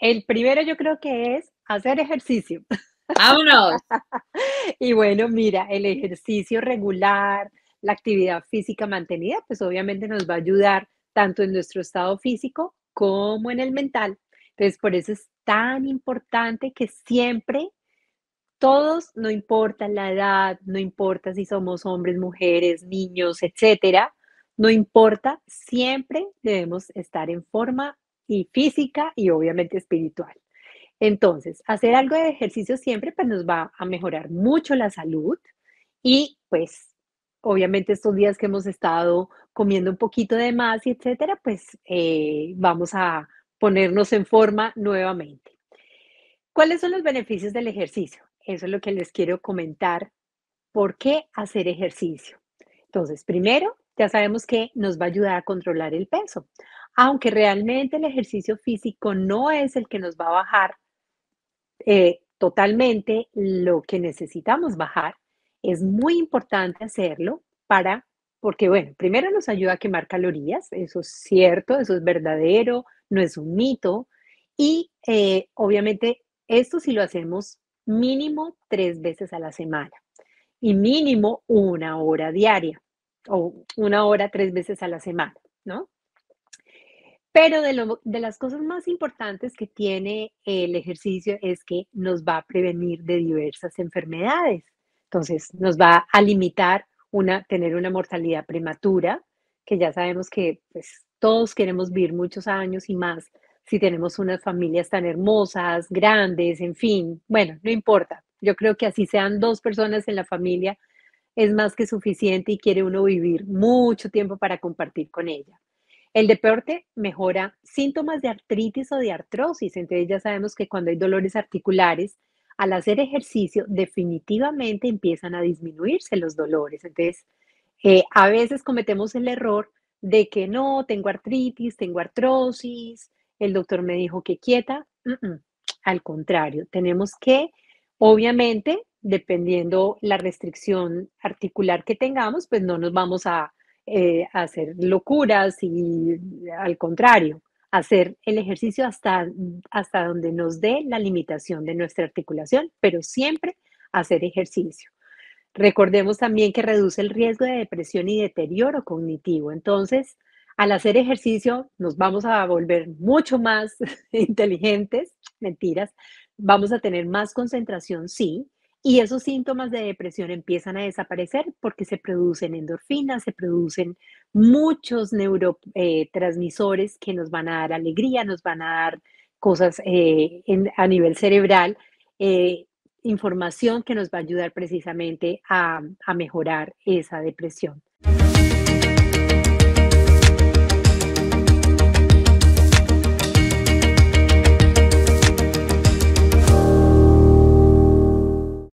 el primero yo creo que es hacer ejercicio. ¡Vámonos! y bueno, mira, el ejercicio regular, la actividad física mantenida, pues obviamente nos va a ayudar tanto en nuestro estado físico como en el mental. Entonces, por eso es tan importante que siempre todos, no importa la edad, no importa si somos hombres, mujeres, niños, etcétera, no importa, siempre debemos estar en forma y física y obviamente espiritual. Entonces, hacer algo de ejercicio siempre pues, nos va a mejorar mucho la salud y pues obviamente estos días que hemos estado comiendo un poquito de más y etcétera, pues eh, vamos a ponernos en forma nuevamente. ¿Cuáles son los beneficios del ejercicio? Eso es lo que les quiero comentar. ¿Por qué hacer ejercicio? Entonces, primero, ya sabemos que nos va a ayudar a controlar el peso, aunque realmente el ejercicio físico no es el que nos va a bajar eh, totalmente lo que necesitamos bajar. Es muy importante hacerlo para, porque bueno, primero nos ayuda a quemar calorías, eso es cierto, eso es verdadero, no es un mito. Y eh, obviamente esto si lo hacemos mínimo tres veces a la semana y mínimo una hora diaria o una hora tres veces a la semana, ¿no? Pero de, de, las cosas más importantes que tiene el ejercicio es que nos va a prevenir de diversas enfermedades. Entonces, nos va a limitar una, tener una mortalidad prematura, que ya sabemos que pues, todos queremos vivir muchos años y más si tenemos unas familias tan hermosas, grandes, en fin, bueno, no importa. Yo creo que así sean dos personas en la familia, es más que suficiente y quiere uno vivir mucho tiempo para compartir con ella. El deporte mejora síntomas de artritis o de artrosis, entonces ya sabemos que cuando hay dolores articulares, al hacer ejercicio definitivamente empiezan a disminuirse los dolores. Entonces, eh, a veces cometemos el error de que no, tengo artritis, tengo artrosis, el doctor me dijo que quieta. Al contrario, tenemos que, obviamente, dependiendo la restricción articular que tengamos, pues no nos vamos a, eh, hacer locuras y al contrario, hacer el ejercicio hasta, hasta donde nos dé la limitación de nuestra articulación, pero siempre hacer ejercicio. Recordemos también que reduce el riesgo de depresión y deterioro cognitivo. Entonces, al hacer ejercicio nos vamos a volver mucho más inteligentes, mentiras, vamos a tener más concentración, sí, y esos síntomas de depresión empiezan a desaparecer porque se producen endorfinas, se producen muchos neurotransmisores que nos van a dar alegría, nos van a dar cosas eh, a nivel cerebral, eh, información que nos va a ayudar precisamente a, a mejorar esa depresión.